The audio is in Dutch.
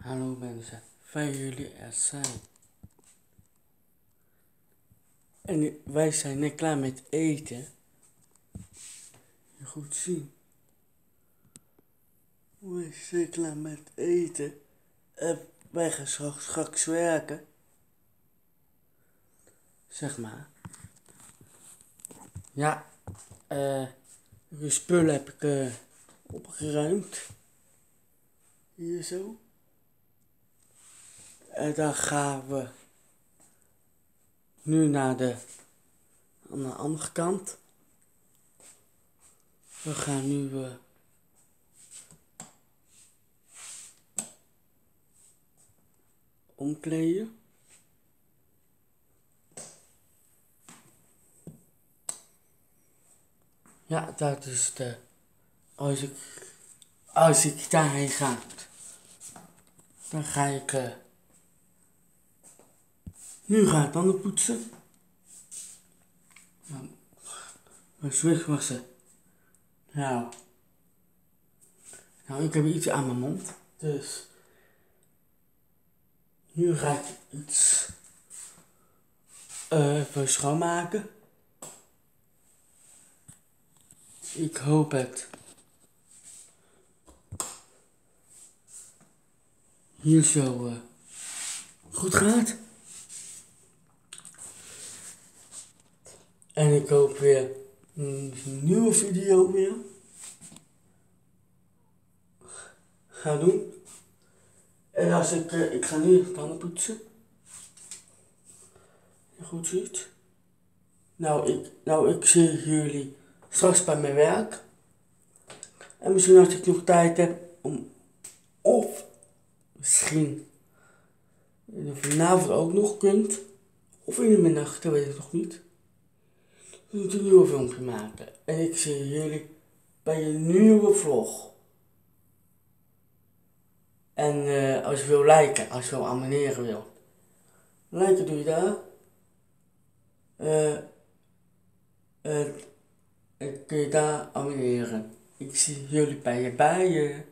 Hallo mensen, fijn jullie er zijn. En wij zijn net klaar met eten. Je goed zien. Wij zijn klaar met eten. En wij gaan straks, straks werken. Zeg maar. Ja, eh, de spullen heb ik eh, opgeruimd. Hier zo. En dan gaan we nu naar de, aan de andere kant. We gaan nu uh, omkleden. Ja, dat is de, als ik, als ik daarheen ga, dan ga ik... Uh, nu ga ik tanden poetsen. Was het. Nou. Nou, ik heb iets aan mijn mond. Dus. Nu ga ik iets. Uh, even schoonmaken. Ik hoop het. Hier zo uh, goed gaat. En ik hoop weer een nieuwe video weer. Ga doen. En als ik, uh, ik ga nu tanden poetsen. Goed ziet. Nou ik, nou, ik zie jullie straks bij mijn werk. En misschien als ik nog tijd heb om, of misschien vanavond ook nog kunt. Of in de middag, dat weet ik nog niet een nieuwe filmpje maken. En ik zie jullie bij een nieuwe vlog. En uh, als je wil liken, als je wil abonneren wil. Liken doe je daar. Uh, kun je daar abonneren. Ik zie jullie bij je bij je.